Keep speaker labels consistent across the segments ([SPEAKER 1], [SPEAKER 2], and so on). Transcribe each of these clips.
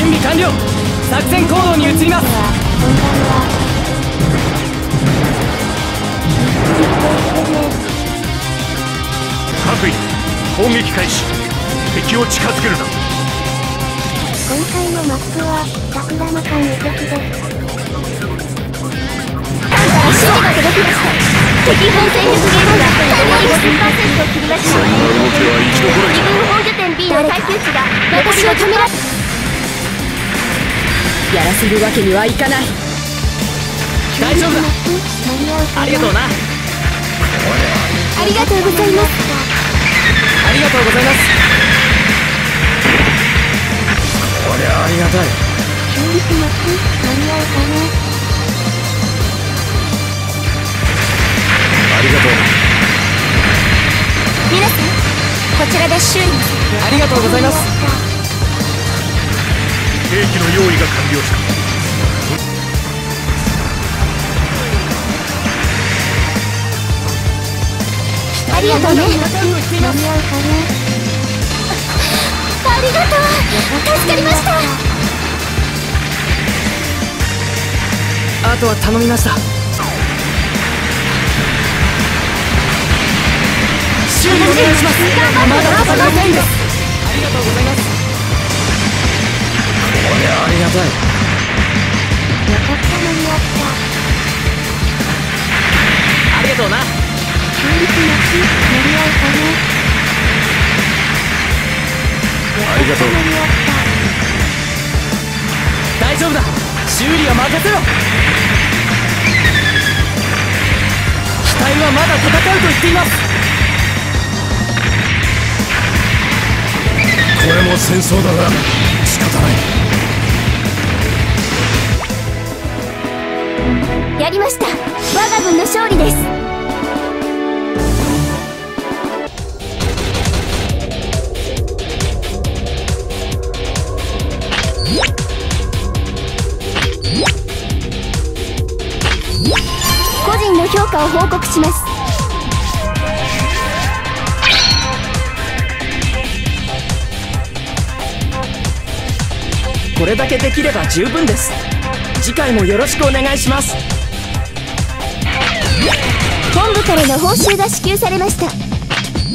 [SPEAKER 1] 準備完了作戦行動に移ります。
[SPEAKER 2] 各位攻撃開始。敵を近づけるな。
[SPEAKER 3] 今回のマップは桜間間無敵です。
[SPEAKER 4] 指示が届きました敵本戦力ゲームが最大50%を切りました
[SPEAKER 2] そんな動きは生き残れ
[SPEAKER 4] 自分本拠点 B の耐久値が私を止めら
[SPEAKER 5] やらせるわけにはいかない。
[SPEAKER 1] 大丈夫だ。ありがとうな。
[SPEAKER 4] ありがとうございます。
[SPEAKER 1] ありがとうございます。こりゃありがたい。
[SPEAKER 3] 修理します間に合うかな。
[SPEAKER 2] ありがとう。
[SPEAKER 4] 皆さんこちらで修理です
[SPEAKER 1] ありがとうございます
[SPEAKER 2] 兵器の用意が完了した
[SPEAKER 4] ありがとう。ね
[SPEAKER 3] 間に合うかな
[SPEAKER 4] ありがとう。助かりました。
[SPEAKER 1] あとは頼みました。修理お願いします。まだんです。ありがとうございます。こりゃありがた。い
[SPEAKER 3] よかった。間に合った。
[SPEAKER 1] ありがとうな
[SPEAKER 3] 修理します間に合うかな
[SPEAKER 2] ありがとう
[SPEAKER 3] 間に合っ
[SPEAKER 1] 大丈夫だ修理は任せろ機体はまだ戦うと言っています
[SPEAKER 2] これも戦争だが仕方ない
[SPEAKER 4] りました。我が軍の勝利です。個人の評価を報告します。
[SPEAKER 1] これだけできれば十分です。次回もよろしくお願いします。
[SPEAKER 4] 部からの報酬が支給されました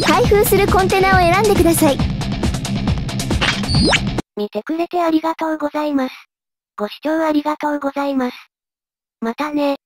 [SPEAKER 4] 開封するコンテナを選んでください
[SPEAKER 3] 見てくれてありがとうございます。ご視聴ありがとうございます。またね。